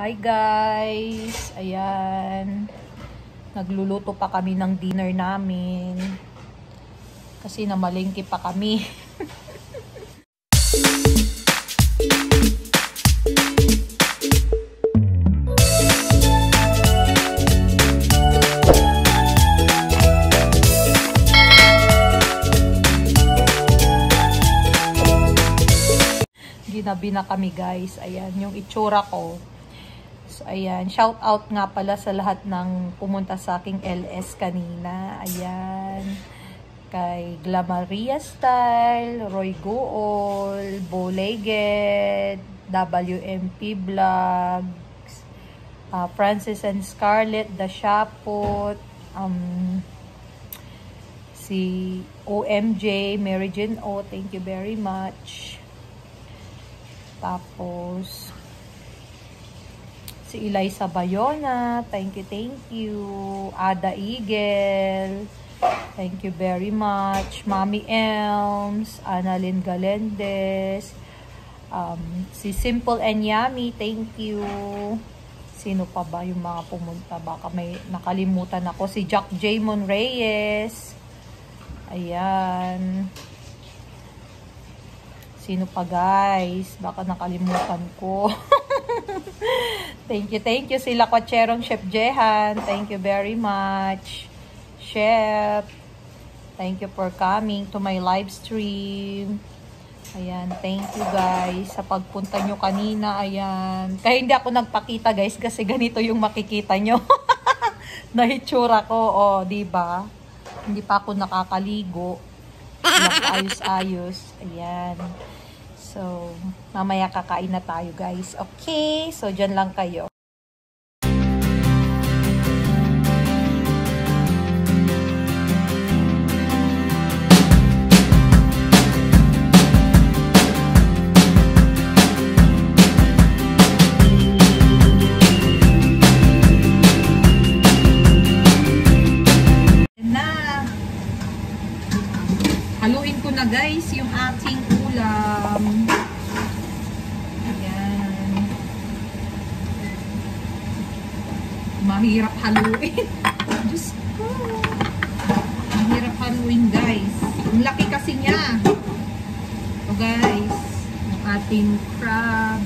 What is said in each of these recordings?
Hi guys! Ayan. Nagluluto pa kami ng dinner namin. Kasi namalingki pa kami. Ginabi na kami guys. Ayan, yung itsura ko. Ayan. Shout out nga pala sa lahat ng pumunta sa aking LS kanina. Ayan. Kay Glamaria Style, Roy Gool, Boleged, WMP Vlogs, uh, Francis and Scarlett, The Shapot, um, si OMJ, Mary Jane O, thank you very much. Tapos, si Eliza Bayona, thank you, thank you. Ada Eagle, thank you very much. Mami Elms, Annalyn Galendez, um, si Simple and Yummy, thank you. Sino pa ba yung mga pumunta? Baka may nakalimutan ako. Si Jack Jamon Reyes. Ayan. Sino pa guys? Baka nakalimutan ko. thank you, thank you sila Kwatcherong Chef Jehan. Thank you very much. Chef. Thank you for coming to my live stream. Ayan, thank you guys sa pagpunta nyo kanina. Ayan. Kaya hindi ako nagpakita guys kasi ganito yung makikita nyo. Nahitsura ko, oh, di ba? Hindi pa ako nakakaligo. Ayos-ayos. Ayan. So, mamaya kakain na tayo guys. Okay, so dyan lang kayo. Guys yung ating ulam. Ayan. Mahirap haluin. Diyos ko. Mahirap haluin guys. Ang laki kasi niya. So guys, yung ating crab.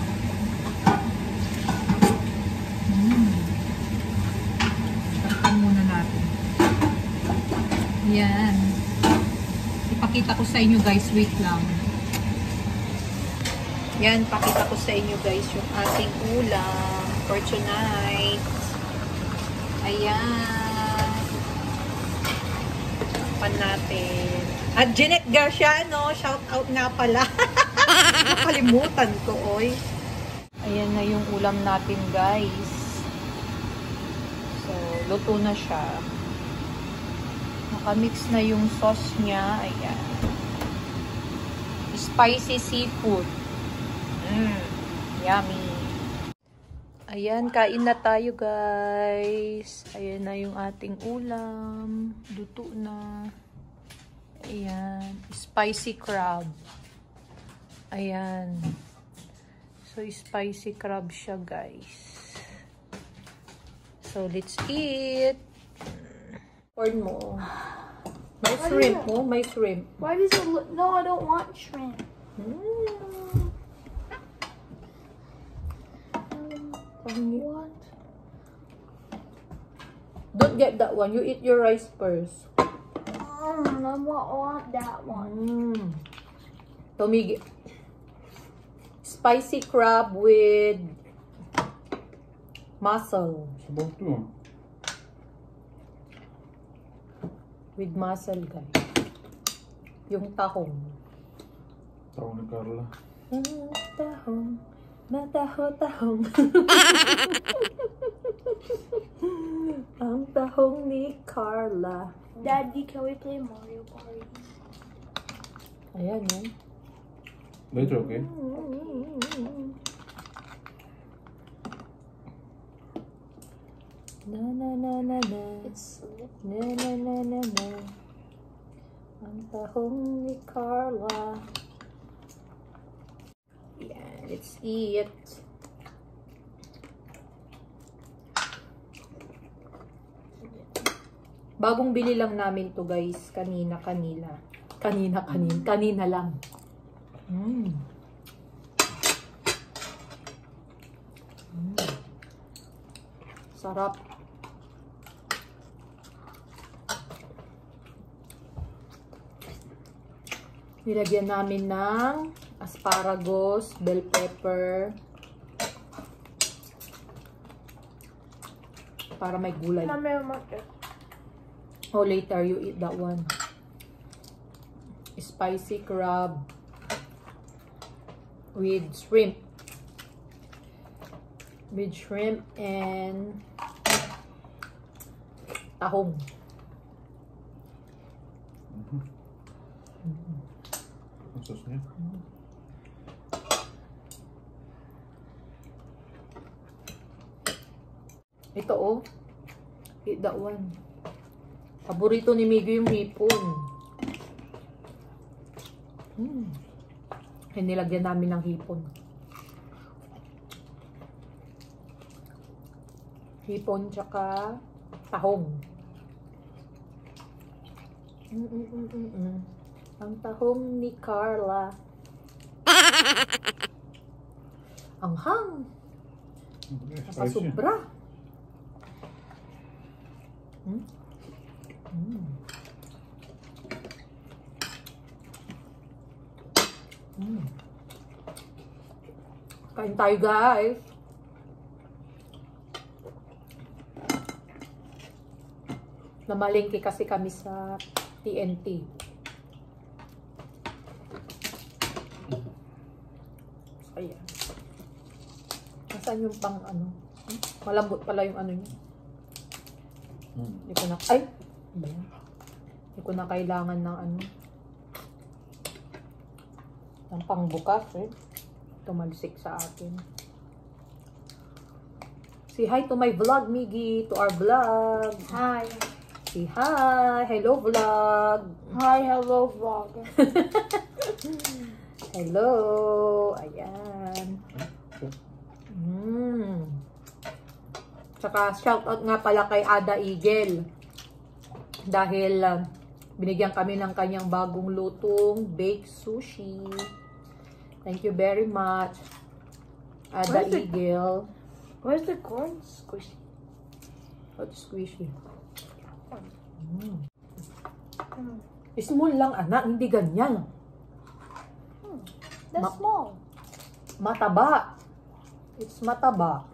Mm. Takpan muna natin. Yan. Ipakita ko sa inyo guys, wait lang. Yan, pakita ko sa inyo guys yung ating ulam for tonight. Ayan. Pan natin. At Jeanette Garciano, shout out nga pala. Nakalimutan ko, oy. Ayan na yung ulam natin guys. So, luto na siya. Nakamix na yung sauce niya. Ayan. Spicy seafood. Mmm. Yummy. Ayan, kain na tayo guys. Ayan na yung ating ulam. Luto na. Ayan. Spicy crab. Ayan. So, spicy crab siya guys. So, let's eat. Corn mo. May Why shrimp do mo. May shrimp. Why does it look? No, I don't want shrimp. Mm. What? Don't get that one. You eat your rice first. Mm, I want, want that one. Mm. Tumigi. Spicy crab with mussel. Sabaw to. With mussel, guys. Yung tahong. Tao ni Carla. Ah, tahong. Mataho, tahong. Ang tahong ni Carla. Daddy, can we play Mario Party? Ayan, yun. Later, okay? Na na na na na words. Na na na na na. Ang tahong ni Carla. Yeah, let's eat. Bagong bili lang namin to guys. Kanina, kanila. Kanina, kanina. Mm. Kanina lang. Mm. mm. Sarap. Nilagyan namin ng asparagus, bell pepper, para may gulay. Oh, later you eat that one. Spicy crab with shrimp. With shrimp and tahong. Ang sauce niya. Ito oh. Eat that one. Paborito ni Miggy yung hipon. Hmm. Ay, nilagyan namin ng hipon. Hipon tsaka tahong. Mm -mm -mm -mm -mm. Ang tahong ni Carla. Ang hang. Nakasubra. Hmm? Mm. Mm. Kain tayo guys. Namalingki kasi kami sa TNT. Ayan. Nasaan yung pang ano? Hmm? Malambot pala yung ano niya. Mm. Hindi ko na, ay! Ayan. Hindi ko na kailangan ng ano. Ng pangbukas eh. Tumalsik sa akin. Say hi to my vlog, Miggy. To our vlog. Hi. Say hi. Hello, vlog. Hi, hello, vlogger. Hello. Ayan. Mm. Tsaka shoutout nga pala kay Ada Eagle. Dahil ah, binigyan kami ng kanyang bagong lutong baked sushi. Thank you very much. Ada Where's? Eagle. Where's the corn squishy? What squishy? Mm. Small lang anak, hindi ganyan. That's Ma- small. Mataba. It's mataba.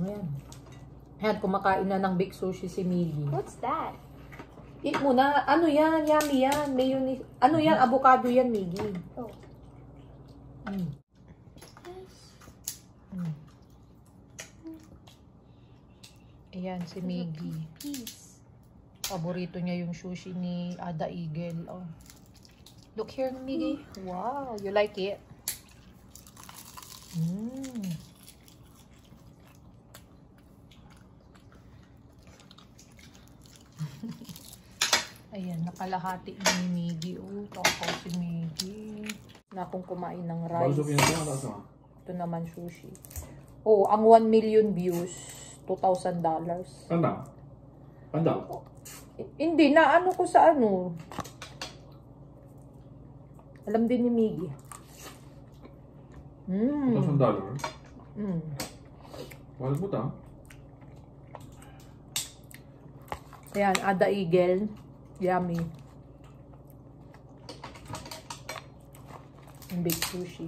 Ayan. Ayan, kumakain na ng big sushi si Miggy. What's that? Eat mo na. Ano yan? Yummy yan. Mayonnaise. Ano yan? Avocado yan, Miggy. Oh. Mm. Mm. Ayan, si Miggy. Paborito niya yung sushi ni Ada Eagle. Oh. Look here, Miggy. Wow, you like it? Mm. Ayan, nakalahati na ni Miggy. Oh, takaw si Miggy. Na akong kumain ng rice. ano? Ito naman sushi. Oh, ang 1 million views, $2,000. Panda? Panda? Eh, Hindi, na ano ko sa ano. Alam din ni Miggy. Mm. $1,000 dollar? Mm. Wala po ta? Ayan, Ada Eagle. Yummy. Yung big sushi.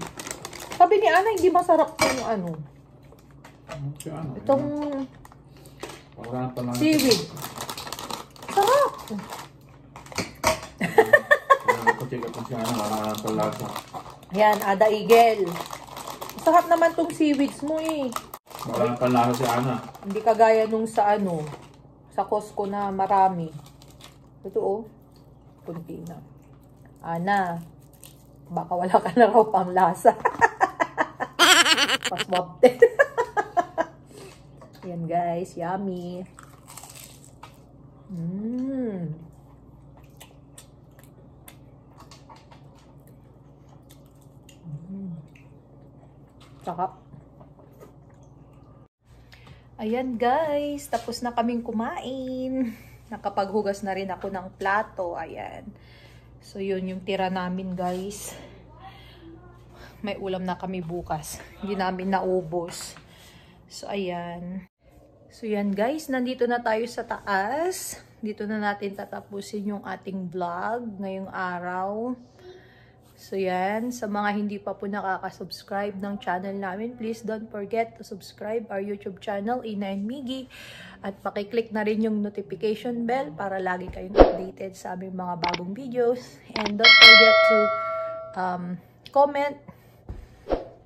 Sabi ni Ana, hindi masarap yung ano. Ano si ano? Itong Wala pa lang. seaweed. Sarap! Check up si ano. Pa lasa. Ayan, Ada Eagle. Sarap naman tong seaweeds mo eh. Wala pa lasa si Ana. Hindi kagaya nung sa ano, sa Costco na marami. Ito oh, kunti na. Ana, baka wala ka na raw pang lasa. Paswab din. Yan guys, yummy. Mmm. Sarap. Ayan guys, tapos na kaming kumain. Nakapaghugas na rin ako ng plato. Ayan. So yun yung tira namin guys. May ulam na kami bukas. Hindi namin naubos. So ayan. So yan guys, nandito na tayo sa taas. Dito na natin tatapusin yung ating vlog ngayong araw. So yan, sa mga hindi pa po nakaka-subscribe ng channel namin, please don't forget to subscribe our YouTube channel, Ina and Miggy. At pakiclick na rin yung notification bell para lagi kayong updated sa aming mga bagong videos. And don't forget to um, comment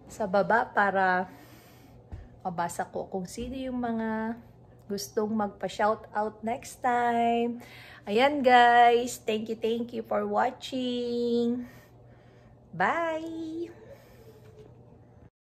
sa baba para mabasa ko kung sino yung mga gustong magpa-shoutout next time. Ayan guys, thank you, thank you for watching. Bye!